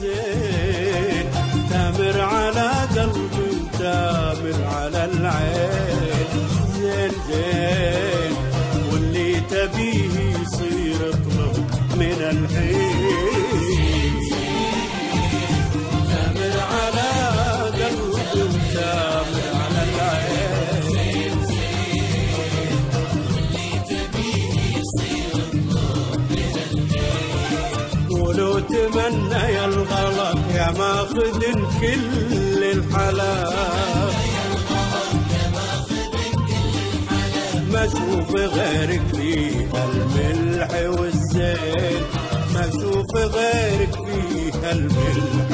زين تامر على قلبي وتامر على العين. زين زين واللي تبيه يصير أطلب من الحين. تامر على قلبي وتامر على العين. ولو تمنى ماخذ كل الحلال ما أشوف غيرك فيها الملح والزين ما أشوف غيرك فيها الملح